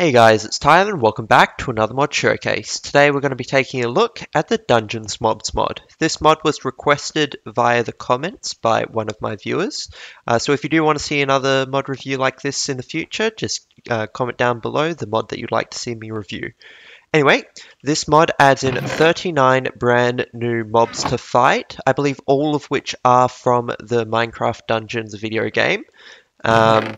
Hey guys, it's Tyler and welcome back to another mod showcase. Today we're going to be taking a look at the Dungeons Mobs mod. This mod was requested via the comments by one of my viewers. Uh, so if you do want to see another mod review like this in the future, just uh, comment down below the mod that you'd like to see me review. Anyway, this mod adds in 39 brand new mobs to fight, I believe all of which are from the Minecraft Dungeons video game. Um,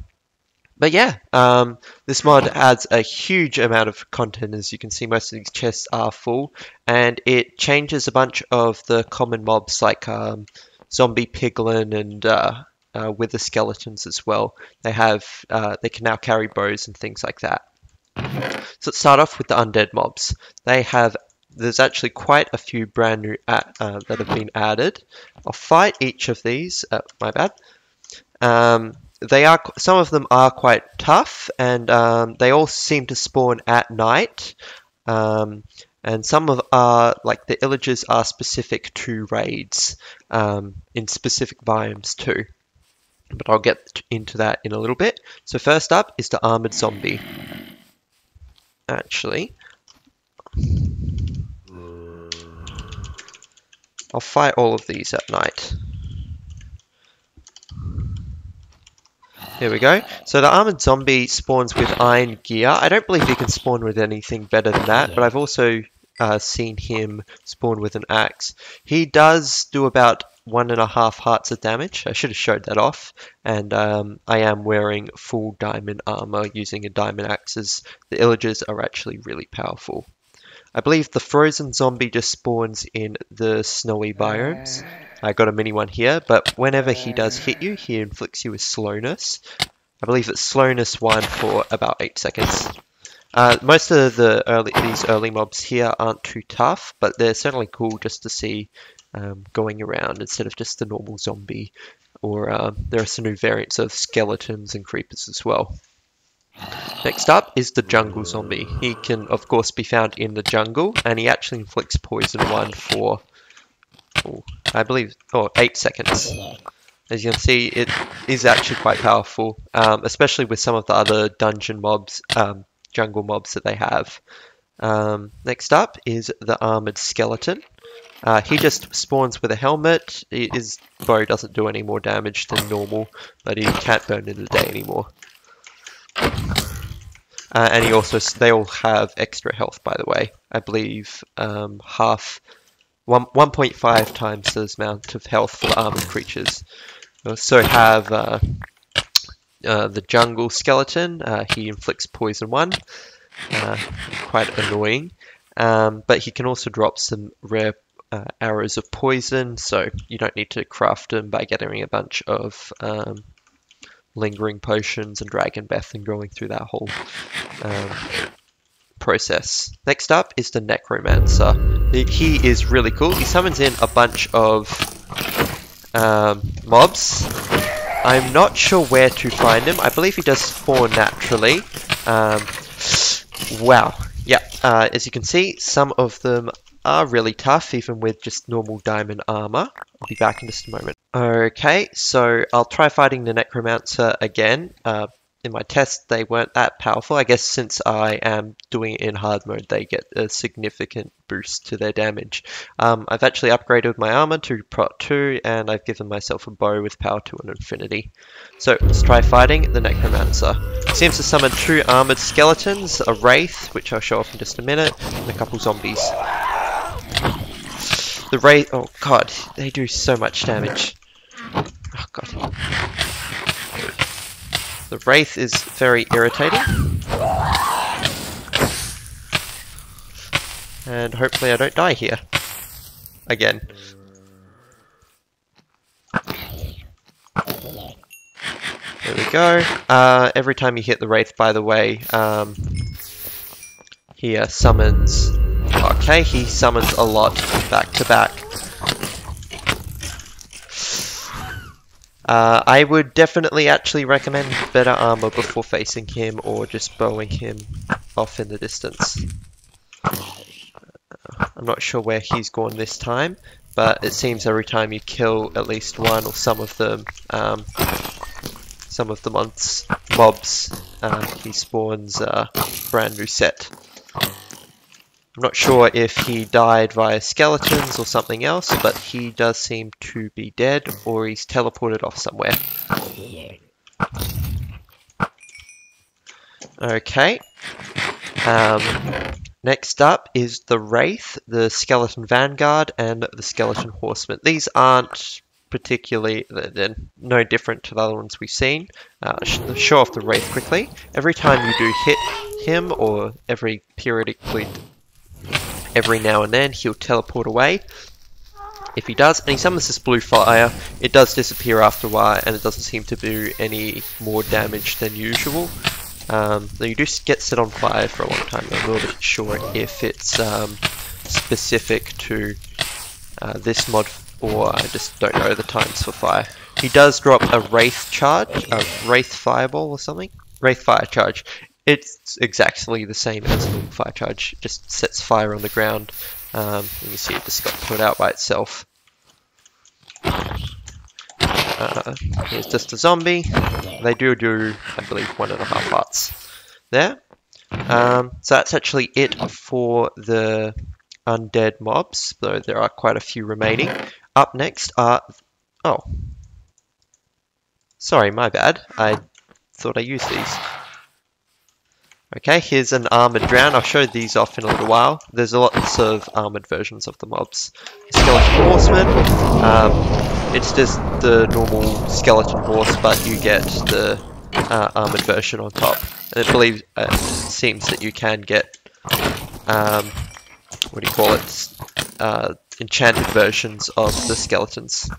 but yeah, um, this mod adds a huge amount of content. As you can see, most of these chests are full, and it changes a bunch of the common mobs like um, zombie piglin and uh, uh, wither skeletons as well. They have uh, they can now carry bows and things like that. So let's start off with the undead mobs. They have there's actually quite a few brand new uh, that have been added. I'll fight each of these. Uh, my bad. Um, they are some of them are quite tough, and um, they all seem to spawn at night. Um, and some of are like the illagers are specific to raids um, in specific biomes too. But I'll get into that in a little bit. So first up is the armored zombie. Actually, I'll fight all of these at night. Here we go. So the armored zombie spawns with iron gear. I don't believe he can spawn with anything better than that, but I've also uh, seen him spawn with an axe. He does do about one and a half hearts of damage. I should have showed that off. And um, I am wearing full diamond armor using a diamond axe as the illagers are actually really powerful. I believe the frozen zombie just spawns in the snowy biomes. I got a mini one here, but whenever he does hit you, he inflicts you with slowness. I believe it's slowness 1 for about 8 seconds. Uh, most of the early, these early mobs here aren't too tough, but they're certainly cool just to see um, going around instead of just the normal zombie. Or uh, there are some new variants of skeletons and creepers as well. Next up is the jungle zombie. He can of course be found in the jungle and he actually inflicts poison 1 for oh, I believe, oh, eight seconds. As you can see, it is actually quite powerful, um, especially with some of the other dungeon mobs, um, jungle mobs that they have. Um, next up is the armored skeleton. Uh, he just spawns with a helmet. His bow doesn't do any more damage than normal, but he can't burn in a day anymore. Uh, and he also, they all have extra health, by the way. I believe um, half 1.5 times the amount of health for armored creatures. We also have uh, uh, the jungle skeleton. Uh, he inflicts poison one, uh, quite annoying. Um, but he can also drop some rare uh, arrows of poison, so you don't need to craft them by getting a bunch of um, lingering potions and dragon breath and going through that whole um, process. Next up is the Necromancer. He is really cool. He summons in a bunch of um, mobs. I'm not sure where to find him. I believe he does spawn naturally. Um, wow. Yeah, uh, as you can see, some of them are really tough, even with just normal diamond armor. I'll be back in just a moment. Okay, so I'll try fighting the Necromancer again. Uh, in my test they weren't that powerful. I guess since I am doing it in hard mode, they get a significant boost to their damage. Um, I've actually upgraded my armor to Prot 2, and I've given myself a bow with power to an infinity. So let's try fighting the Necromancer. seems to summon two armored skeletons, a wraith, which I'll show off in just a minute, and a couple zombies. The wraith, oh god, they do so much damage. Oh god. The Wraith is very irritating. And hopefully I don't die here. Again. There we go. Uh, every time you hit the Wraith, by the way, um, he uh, summons... Okay, he summons a lot back to back. Uh, I would definitely actually recommend better armor before facing him or just bowing him off in the distance. Uh, I'm not sure where he's gone this time, but it seems every time you kill at least one or some of them, um, some of the months, mobs, um, he spawns a brand new set. I'm not sure if he died via skeletons or something else, but he does seem to be dead or he's teleported off somewhere. Okay. Um, next up is the Wraith, the Skeleton Vanguard, and the Skeleton Horseman. These aren't particularly, they're no different to the other ones we've seen. Uh, show off the Wraith quickly. Every time you do hit him, or every periodically every now and then he'll teleport away. If he does, and he summons this blue fire, it does disappear after a while and it doesn't seem to do any more damage than usual. Um, though you do get set on fire for a long time, I'm not really sure if it's um, specific to uh, this mod or I just don't know the times for fire. He does drop a Wraith charge, a Wraith Fireball or something. Wraith Fire Charge. It's exactly the same as normal fire charge, just sets fire on the ground. Um, you can see it just got put out by itself. Uh, here's just a zombie. They do do, I believe, one and a half hearts there. Um, so that's actually it for the undead mobs, though there are quite a few remaining. Up next are... Oh. Sorry, my bad. I thought I used these. Okay, here's an armored drown. I'll show these off in a little while. There's lots of armored versions of the mobs. Skeleton Horseman, um, it's just the normal skeleton horse, but you get the uh, armored version on top. And I believe uh, it seems that you can get, um, what do you call it, uh, enchanted versions of the skeletons.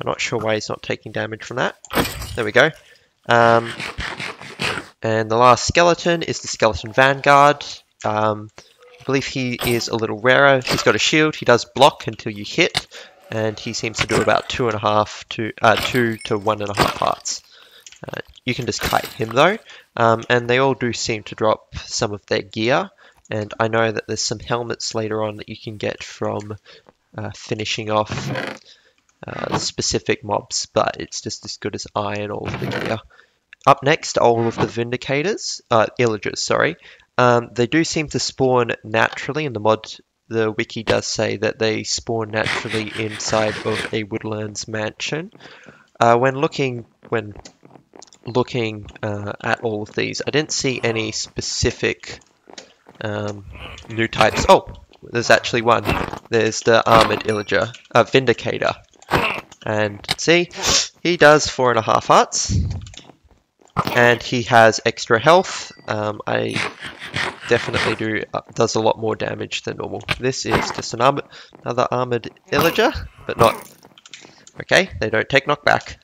I'm not sure why he's not taking damage from that. There we go. Um, and the last skeleton is the Skeleton Vanguard. Um, I believe he is a little rarer. He's got a shield. He does block until you hit, and he seems to do about two and a half to uh, two to one and a half hearts. Uh, you can just kite him though, um, and they all do seem to drop some of their gear. And I know that there's some helmets later on that you can get from uh, finishing off uh, specific mobs, but it's just as good as iron all of the gear. Up next, all of the Vindicators, uh, Illagers, sorry. Um, they do seem to spawn naturally, and the mod, the wiki does say that they spawn naturally inside of a Woodlands mansion. Uh, when looking, when looking uh, at all of these, I didn't see any specific um, new types. Oh, there's actually one. There's the Armored Illager, uh, Vindicator. And see, he does four and a half hearts. And he has extra health. Um, I definitely do, uh, does a lot more damage than normal. This is just an another armored illager, but not, okay, they don't take knockback.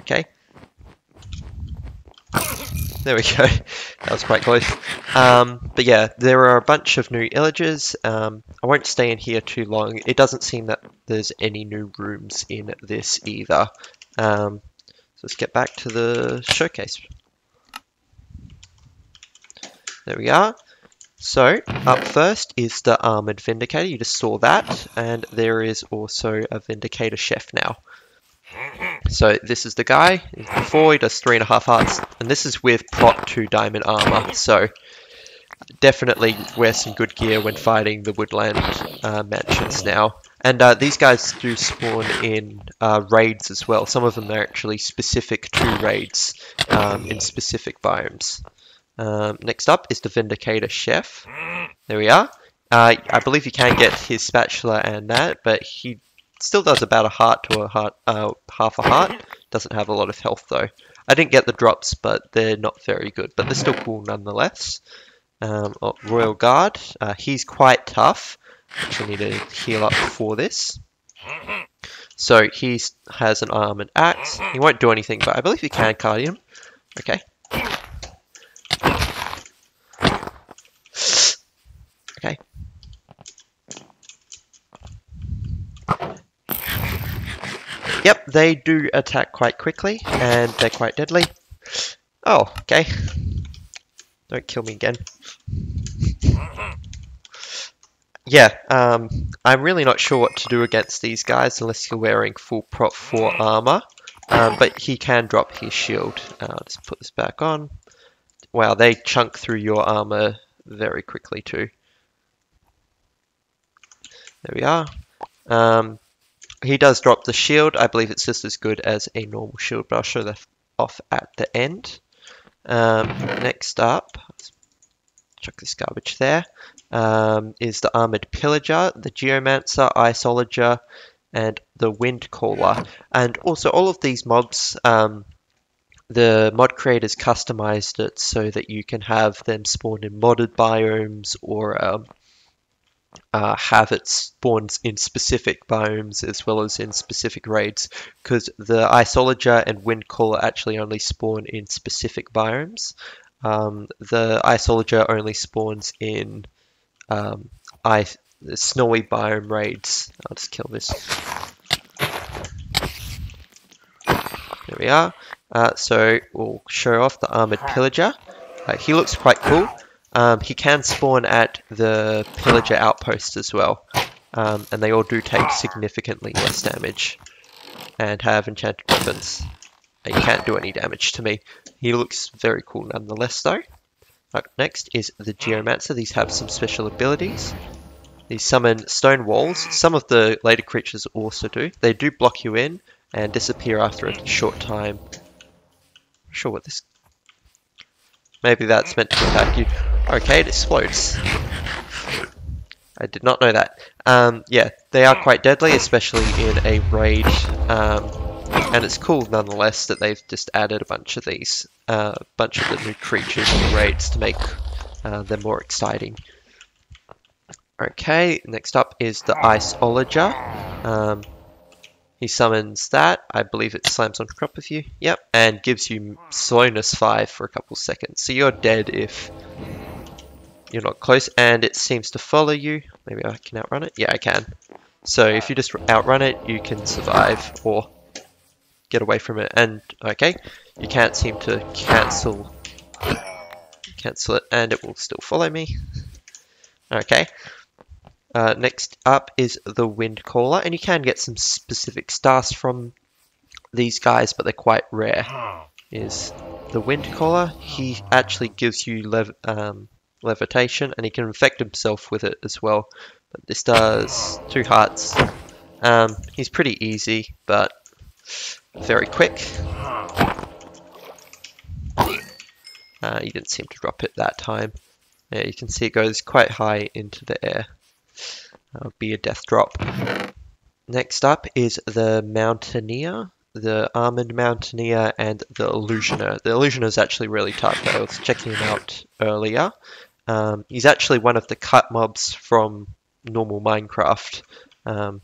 Okay, there we go. that was quite close. Um, but yeah, there are a bunch of new illagers. Um, I won't stay in here too long. It doesn't seem that there's any new rooms in this either. Um, so let's get back to the showcase. There we are. So, up first is the Armored Vindicator. You just saw that. And there is also a Vindicator Chef now. So this is the guy. Before he does three and a half hearts, and this is with Prot 2 diamond armor. So definitely wear some good gear when fighting the woodland uh, mansions now. And uh, these guys do spawn in uh, raids as well. Some of them are actually specific to raids um, in specific biomes. Um, next up is the Vindicator Chef. There we are. Uh, I believe you can get his spatula and that, but he Still does about a heart to a heart, uh, half a heart. Doesn't have a lot of health though. I didn't get the drops, but they're not very good. But they're still cool nonetheless. Um, oh, Royal Guard. Uh, he's quite tough. Actually need to heal up for this. So he has an arm and axe. He won't do anything, but I believe he can card him. Okay. Okay. Yep, they do attack quite quickly, and they're quite deadly. Oh, okay. Don't kill me again. Yeah, um, I'm really not sure what to do against these guys unless you're wearing full Prot 4 armor. Um, but he can drop his shield. Uh, just put this back on. Wow, they chunk through your armor very quickly too. There we are. Um, he does drop the shield. I believe it's just as good as a normal shield, but I'll show that off at the end. Um, next up, chuck this garbage there, um, is the Armored Pillager, the Geomancer, Iceologer, and the Wind Caller. And also all of these mobs, um, the mod creators customized it so that you can have them spawn in modded biomes or um, uh, have it spawn in specific biomes as well as in specific raids because the Iceologer and Windcaller actually only spawn in specific biomes. Um, the Iceologer only spawns in um, ice, snowy biome raids. I'll just kill this. There we are. Uh, so we'll show off the Armored Pillager. Uh, he looks quite cool. Um, he can spawn at the Pillager outpost as well. Um, and they all do take significantly less damage. And have enchanted weapons. He can't do any damage to me. He looks very cool nonetheless though. Up next is the Geomancer. These have some special abilities. These summon stone walls. Some of the later creatures also do. They do block you in and disappear after a short time. Not sure what this... Maybe that's meant to attack you. Okay, it explodes. I did not know that. Um, yeah, they are quite deadly, especially in a raid. Um, and it's cool nonetheless that they've just added a bunch of these, a uh, bunch of the new creatures and raids to make uh, them more exciting. Okay, next up is the Iceologer. Um, he summons that. I believe it slams on crop with you. Yep, and gives you slowness 5 for a couple seconds. So you're dead if you're not close, and it seems to follow you. Maybe I can outrun it? Yeah, I can. So if you just outrun it, you can survive, or get away from it. And okay, you can't seem to cancel cancel it, and it will still follow me. Okay. Uh, next up is the Wind Caller, and you can get some specific stars from these guys, but they're quite rare. Is the Wind Caller? He actually gives you lev um, levitation, and he can infect himself with it as well. But this does two hearts. Um, he's pretty easy, but very quick. Uh, you didn't seem to drop it that time. Yeah, you can see it goes quite high into the air. That would be a death drop. Next up is the Mountaineer, the Armored Mountaineer, and the Illusioner. The Illusioner is actually really tough. I was checking him out earlier. Um, he's actually one of the cut mobs from normal Minecraft. Um,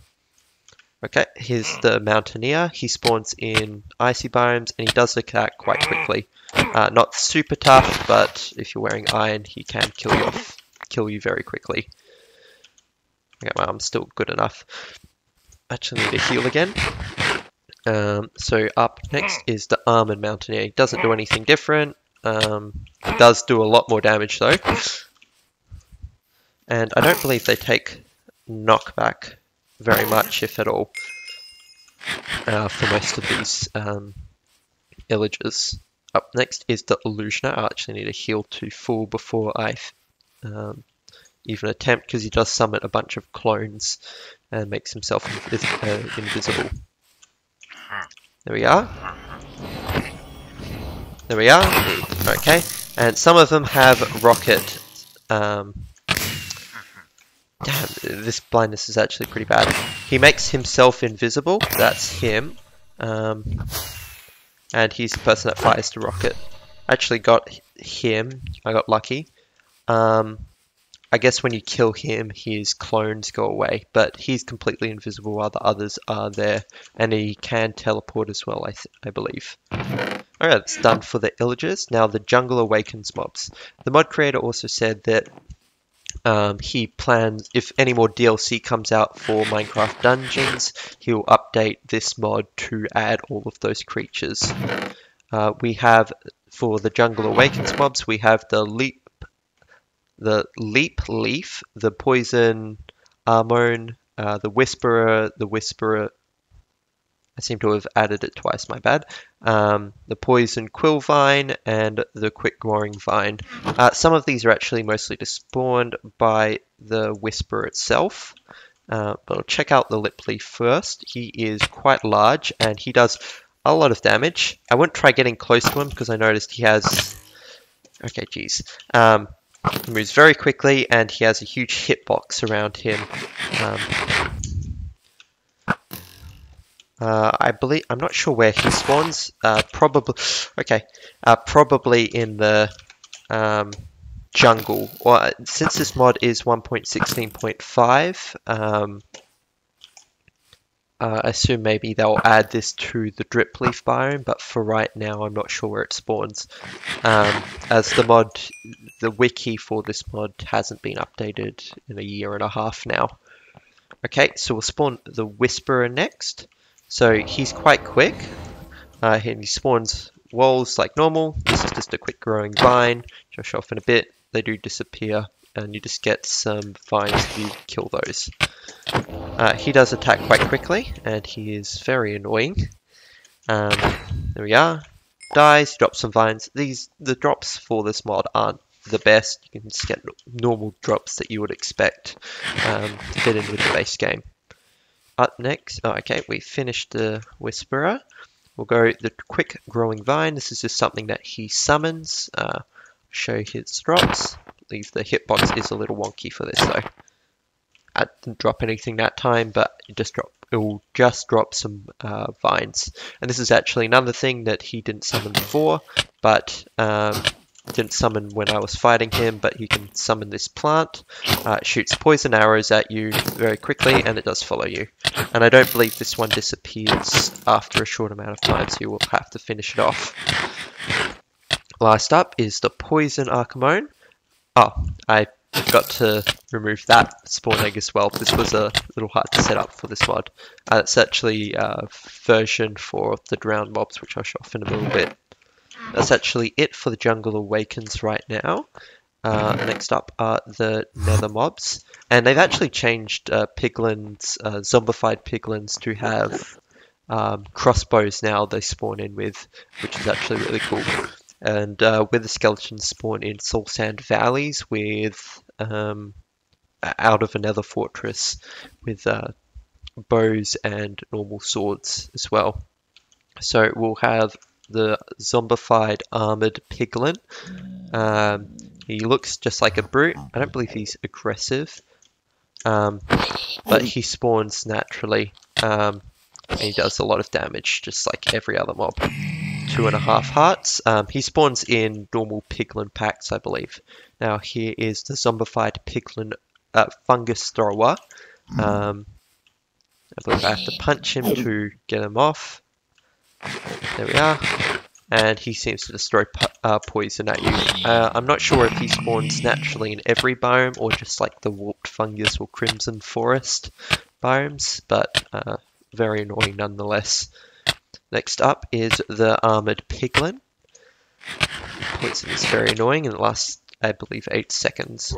Okay, here's the Mountaineer. He spawns in icy biomes and he does attack quite quickly. Uh, not super tough, but if you're wearing iron, he can kill you off, kill you very quickly. Okay, well, I'm still good enough. Actually need to heal again. Um, so up next is the Armored Mountaineer. He doesn't do anything different. Um, does do a lot more damage though. And I don't believe they take knockback very much, if at all, uh, for most of these um. Up next is the Illusioner. I actually need a heal to full before I um, even attempt, because he does summon a bunch of clones and makes himself invis uh, invisible. There we are. There we are. Okay. And some of them have rocket um, Damn, this blindness is actually pretty bad. He makes himself invisible. That's him. Um, and he's the person that fires the rocket. Actually got him. I got lucky. Um, I guess when you kill him, his clones go away, but he's completely invisible while the others are there, and he can teleport as well, I, I believe. Alright, that's done for the illagers. Now the jungle awakens mobs. The mod creator also said that Um, he plans, if any more DLC comes out for Minecraft Dungeons, he'll update this mod to add all of those creatures. Uh, we have, for the Jungle Awakens mobs, we have the Leap, the Leap Leaf, the Poison Armone, uh, the Whisperer, the Whisperer, I seem to have added it twice, my bad. Um, the Poison Quill Vine and the Quick Growing Vine. Uh, some of these are actually mostly spawned by the Whisperer itself. Uh, but I'll check out the Leap Leaf first. He is quite large and he does a lot of damage. I wouldn't try getting close to him because I noticed he has... Okay, geez. Um, he moves very quickly and he has a huge hitbox around him. Um, uh, I believe I'm not sure where he spawns. Uh, probably okay. Uh, probably in the um, jungle. Or since this mod is 1.16.5, um, uh, I assume maybe they'll add this to the drip leaf biome. But for right now, I'm not sure where it spawns. Um, as the mod, the wiki for this mod hasn't been updated in a year and a half now. Okay, so we'll spawn the Whisperer next. So he's quite quick. Uh, and he spawns walls like normal. This is just a quick growing vine. which I'll show off in a bit. They do disappear and you just get some vines to kill those. Uh, he does attack quite quickly and he is very annoying. Um, there we are. Dies, drops some vines. These The drops for this mod aren't the best. You can just get normal drops that you would expect um, to fit in with the base game. Up next, oh, okay, we finished the Whisperer. We'll go the quick growing vine. This is just something that he summons. Uh, show his drops. Believe the hitbox is a little wonky for this though. I didn't drop anything that time, but it just drop it will just drop some uh, vines. And this is actually another thing that he didn't summon before, but um, didn't summon when I was fighting him, but he can summon this plant. Uh, it shoots poison arrows at you very quickly, and it does follow you. And I don't believe this one disappears after a short amount of time, so you will have to finish it off. Last up is the Poison Archimone. Oh, I got to remove that spawn egg as well. This was a little hard to set up for this mod. Uh, it's actually a version for the drowned mobs, which I'll show off in a little bit. That's actually it for the Jungle Awakens right now. Uh, next up are the Nether mobs, and they've actually changed uh, piglins, uh, zombified piglins, to have um, crossbows now they spawn in with, which is actually really cool. And uh, wither skeletons spawn in Soul Sand valleys with um, out of another fortress with uh, bows and normal swords as well. So we'll have the zombified armored piglin. Um, he looks just like a brute. I don't believe he's aggressive, um, but he spawns naturally. Um, and he does a lot of damage, just like every other mob. Two and a half hearts. Um, he spawns in normal piglin packs, I believe. Now here is the zombified piglin uh, fungus thrower. Um, I believe I have to punch him to get him off. There we are. And he seems to destroy uh, poison at you. Uh, I'm not sure if he spawns naturally in every biome or just like the warped fungus or crimson forest biomes, but uh, very annoying nonetheless. Next up is the armored piglin. Poison is very annoying and it lasts, I believe, 8 seconds.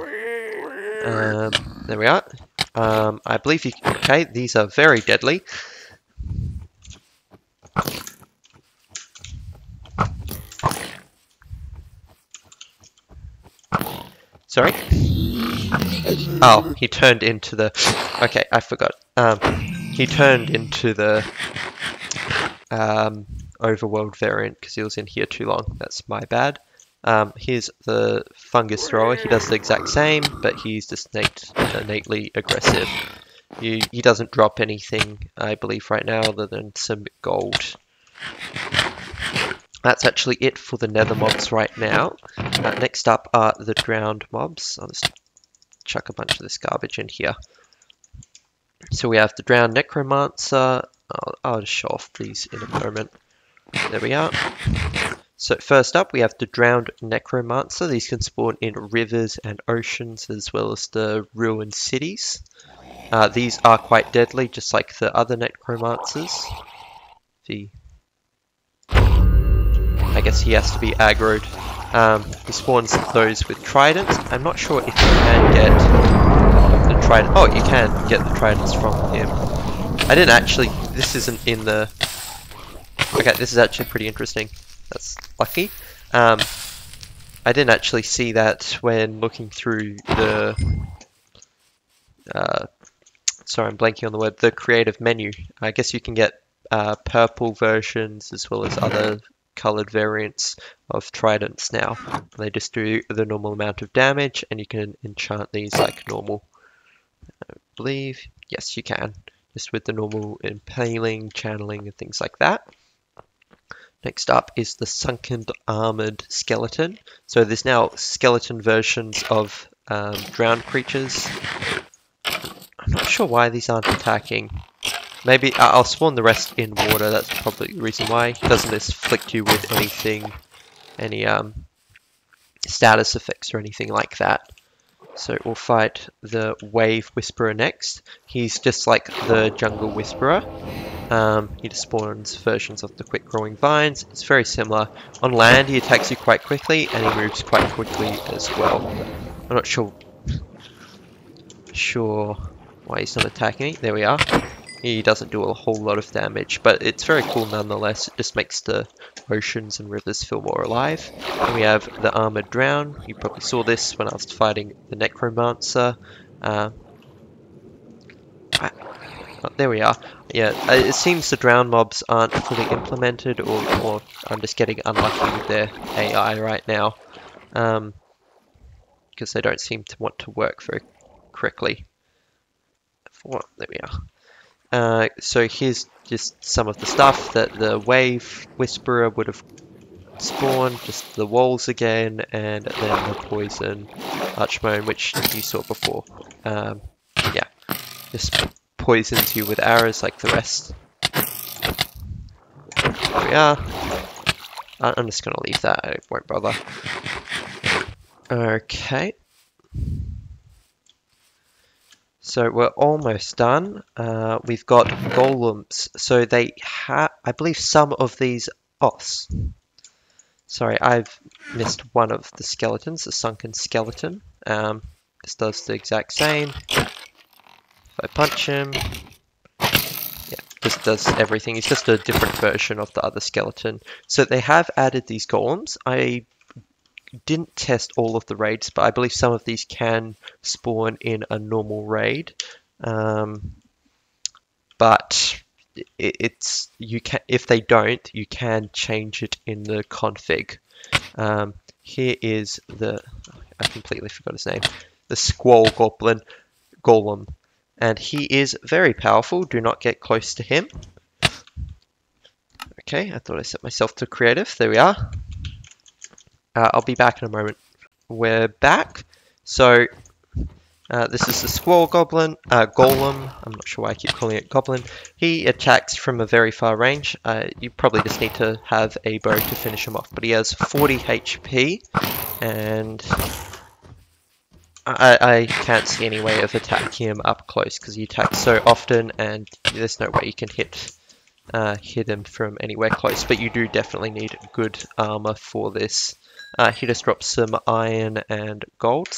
Um, there we are. Um, I believe you. Okay, these are very deadly. Sorry? Oh, he turned into the... Okay, I forgot. Um, he turned into the um, overworld variant because he was in here too long. That's my bad. Um, here's the fungus thrower. He does the exact same, but he's just innate, innately aggressive. He, he doesn't drop anything, I believe, right now, other than some gold. That's actually it for the nether mobs right now. Uh, next up are the drowned mobs. I'll just chuck a bunch of this garbage in here. So we have the drowned necromancer. I'll, I'll just show off these in a moment. There we are. So first up, we have the Drowned Necromancer. These can spawn in rivers and oceans, as well as the ruined cities. Uh, these are quite deadly, just like the other Necromancers. The I guess he has to be aggroed. Um, he spawns those with tridents. I'm not sure if you can get the trident. Oh, you can get the tridents from him. I didn't actually. This isn't in the. Okay, this is actually pretty interesting. That's lucky. Um, I didn't actually see that when looking through the. Uh, sorry, I'm blanking on the word. The creative menu. I guess you can get uh, purple versions as well as other colored variants of tridents now. They just do the normal amount of damage and you can enchant these like normal. I believe, yes you can, just with the normal impaling, channeling and things like that. Next up is the Sunken Armored Skeleton. So there's now skeleton versions of um, drowned creatures. I'm not sure why these aren't attacking. Maybe I'll spawn the rest in water, that's probably the reason why. Doesn't this flick you with anything, any um, status effects or anything like that. So we'll fight the Wave Whisperer next. He's just like the Jungle Whisperer. Um, he just spawns versions of the quick growing vines. It's very similar. On land he attacks you quite quickly and he moves quite quickly as well. I'm not sure sure why he's not attacking me. There we are. He doesn't do a whole lot of damage, but it's very cool nonetheless. It just makes the oceans and rivers feel more alive. And we have the Armored Drown. You probably saw this when I was fighting the Necromancer. Uh, oh, there we are. Yeah, uh, it seems the drown mobs aren't fully implemented, or, or I'm just getting unlucky with their AI right now. Um, because they don't seem to want to work very correctly. For, there we are. Uh, so here's just some of the stuff that the Wave Whisperer would have spawned, just the walls again, and then the Poison Archmoan, which you saw before. Um, yeah, just poisons you with arrows like the rest. There we are. I'm just going to leave that, I won't bother. Okay. So we're almost done. Uh, we've got golems. So they have, I believe some of these, oh, sorry, I've missed one of the skeletons, the sunken skeleton. Um, this does the exact same. If I punch him, yeah, this does everything. It's just a different version of the other skeleton. So they have added these golems. I didn't test all of the raids, but I believe some of these can spawn in a normal raid. Um, but it, it's you can if they don't, you can change it in the config. Um, here is the I completely forgot his name, the Squall Goblin Golem, and he is very powerful. Do not get close to him. Okay, I thought I set myself to creative. There we are. Uh, I'll be back in a moment. We're back. So uh, this is the Squall Goblin, uh, Golem. I'm not sure why I keep calling it Goblin. He attacks from a very far range. Uh, you probably just need to have a bow to finish him off. But he has 40 HP, and I, I can't see any way of attacking him up close because he attacks so often, and there's no way you can hit uh, hit him from anywhere close. But you do definitely need good armor for this. Uh, he just drops some iron and gold.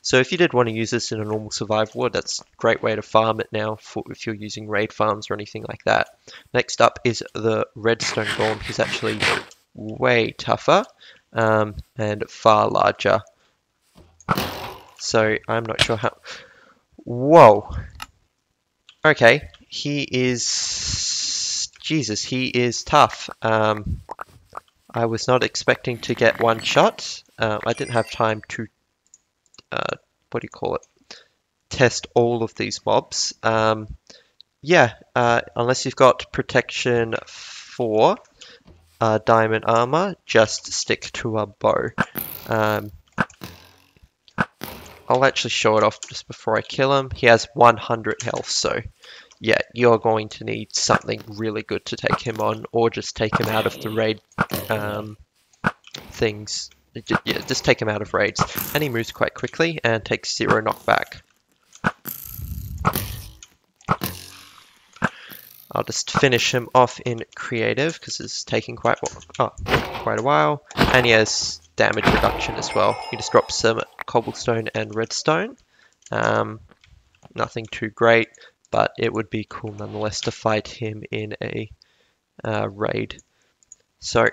So if you did want to use this in a normal survival world, that's a great way to farm it now for if you're using raid farms or anything like that. Next up is the redstone golem. He's actually way tougher um, and far larger. So I'm not sure how... Whoa! Okay, he is... Jesus, he is tough. Um, I was not expecting to get one shot. Uh, I didn't have time to, uh, what do you call it, test all of these mobs. Um, yeah, uh, unless you've got protection 4 uh, diamond armor, just stick to a bow. Um, I'll actually show it off just before I kill him. He has 100 health, so yeah, you're going to need something really good to take him on, or just take him out of the raid um, things. Yeah, just take him out of raids. And he moves quite quickly and takes zero knockback. I'll just finish him off in creative because it's taking quite oh, quite a while. And he has damage reduction as well. He just drops some cobblestone and redstone. Um, nothing too great, but it would be cool nonetheless to fight him in a uh, raid. So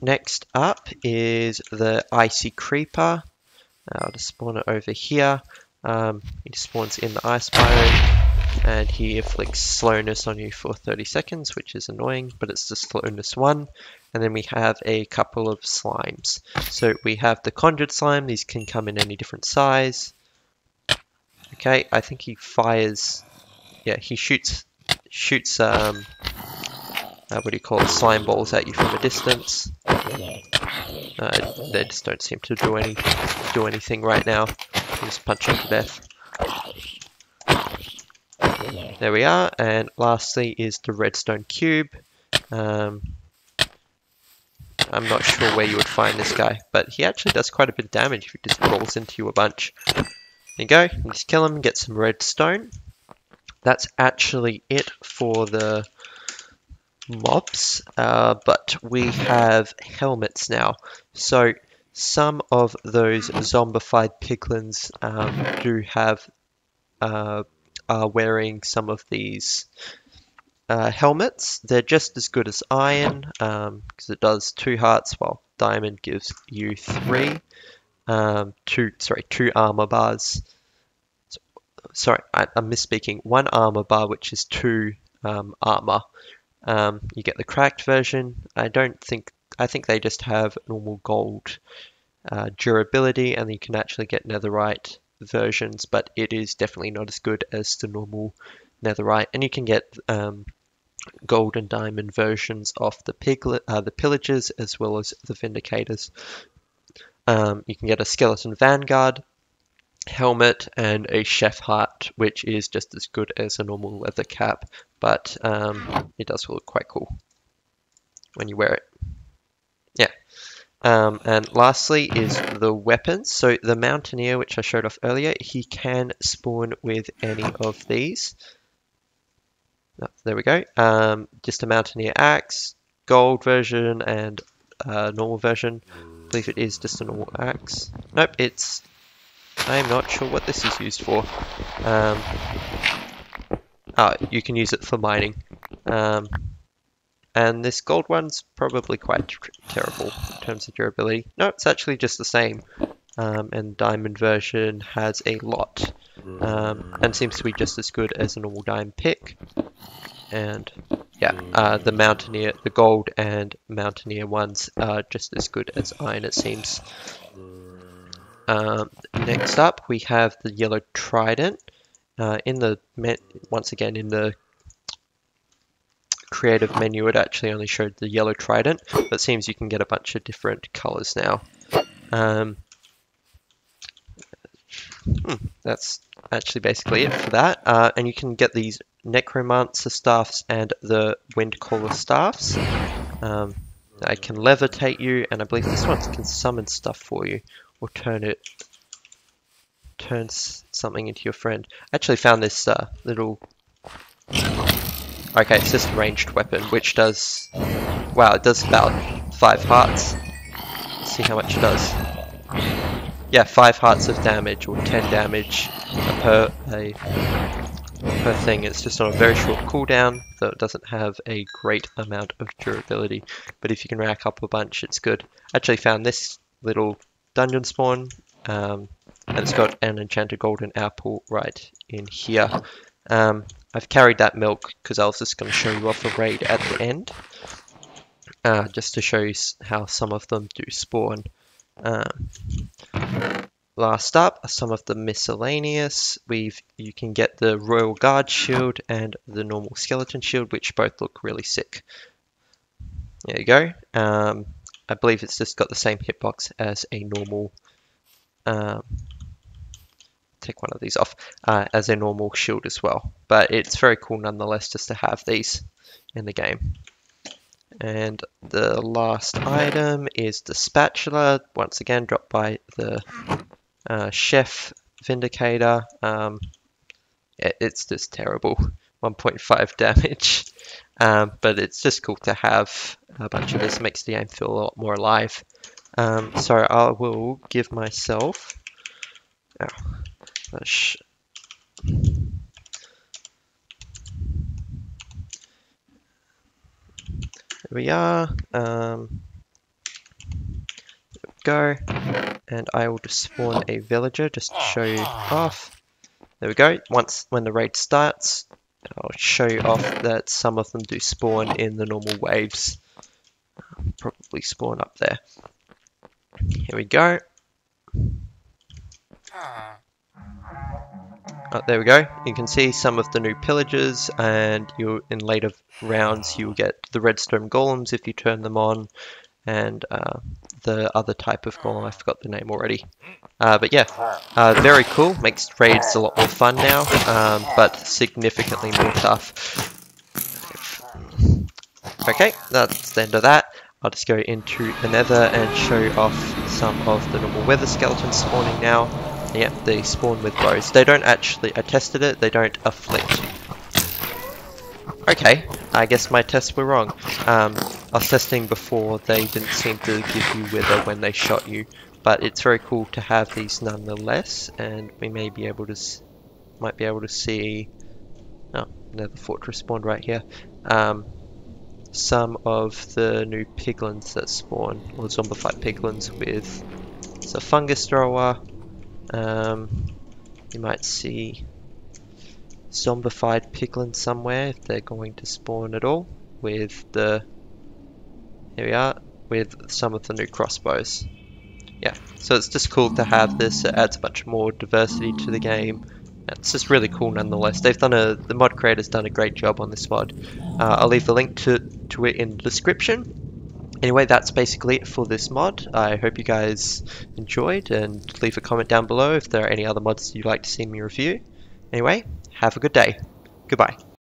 next up is the Icy Creeper. I'll just spawn it over here. Um, he spawns in the ice biome and he inflicts slowness on you for 30 seconds, which is annoying, but it's the slowness one. And then we have a couple of slimes. So we have the conjured slime, these can come in any different size. Okay, I think he fires, yeah, he shoots, shoots, um, uh, what do you call it, slime balls at you from a distance. Uh, they just don't seem to do any, do anything right now. Just punch them to death. There we are. And lastly is the redstone cube. Um, I'm not sure where you would find this guy, but he actually does quite a bit of damage if he just rolls into you a bunch. There you go. You just kill him, and get some redstone. That's actually it for the mobs, uh, but we have helmets now. So some of those zombified piglins um, do have uh, are wearing some of these uh, helmets. They're just as good as iron because um, it does two hearts, while diamond gives you three. Um, two, sorry, two armor bars. Sorry, I, am misspeaking. One armor bar, which is two um, armor. Um, you get the cracked version. I don't think. I think they just have normal gold uh, durability, and you can actually get netherite versions, but it is definitely not as good as the normal netherite. And you can get um, gold and diamond versions of the piglet, uh, the pillagers, as well as the vindicators. Um, you can get a skeleton vanguard helmet and a chef hat, which is just as good as a normal leather cap, but um, it does look quite cool when you wear it. Yeah. Um, and lastly is the weapons. So the Mountaineer, which I showed off earlier, he can spawn with any of these. Oh, there we go. Um, just a Mountaineer axe, gold version, and uh, normal version. I believe it is just a normal axe. Nope, it's... I'm not sure what this is used for. Um, oh, you can use it for mining. Um, and this gold one's probably quite terrible in terms of durability. No, it's actually just the same. Um, and diamond version has a lot. Um, and seems to be just as good as a normal diamond pick. And yeah, uh, the Mountaineer, the gold and Mountaineer ones are just as good as iron it seems. Um, next up we have the yellow trident. Uh, in the once again in the creative menu, it actually only showed the yellow trident, but it seems you can get a bunch of different colors now. Um, hmm, that's actually basically it for that. Uh, and you can get these necromancer staffs and the windcaller staffs. Um, I can levitate you, and I believe this one can summon stuff for you, or turn it, turns something into your friend. I actually found this uh, little Okay, it's just a ranged weapon, which does... Wow, it does about 5 hearts. Let's see how much it does. Yeah, 5 hearts of damage, or 10 damage per, a, per thing. It's just on a very short cooldown, though it doesn't have a great amount of durability. But if you can rack up a bunch, it's good. I actually found this little dungeon spawn, um, and it's got an enchanted golden apple right in here. Um, I've carried that milk because I was just going to show you off a raid at the end. Uh, just to show you how some of them do spawn. Um, last up, some of the miscellaneous. We've You can get the Royal Guard shield and the normal skeleton shield, which both look really sick. There you go. Um, I believe it's just got the same hitbox as a normal um, take one of these off uh, as a normal shield as well. But it's very cool nonetheless just to have these in the game. And the last item is the spatula, once again dropped by the uh, Chef Vindicator. Um, it, it's just terrible, 1.5 damage. Um, but it's just cool to have a bunch of this, makes the game feel a lot more alive. Um, so I will give myself... Oh, Here we are. Um, go. And I will just spawn a villager just to show you off. There we go. Once when the raid starts, I'll show you off that some of them do spawn in the normal waves. Probably spawn up there. Here we go. Oh, there we go. You can see some of the new pillages and you in later rounds you'll get the redstone golems if you turn them on and uh, the other type of golem, I forgot the name already. Uh, but yeah, uh, very cool, makes raids a lot more fun now, um, but significantly more tough. Okay, that's the end of that. I'll just go into the nether and show off some of the normal wither skeletons spawning now. Yeah, they spawn with bows. They don't actually, I tested it, they don't afflict. Okay, I guess my tests were wrong. Um, I was testing before, they didn't seem to give you wither when they shot you. But it's very cool to have these nonetheless, and we may be able to, might be able to see, oh, another fortress spawned right here. Um, some of the new piglins that spawn, or zombified piglins with a fungus thrower, um, you might see zombified piglin somewhere if they're going to spawn at all with the here we are with some of the new crossbows. Yeah so it's just cool to have this it adds much more diversity to the game. It's just really cool nonetheless. They've done a the mod creators done a great job on this mod. Uh, I'll leave the link to to it in the description. Anyway, that's basically it for this mod. I hope you guys enjoyed and leave a comment down below if there are any other mods you'd like to see me review. Anyway, have a good day. Goodbye.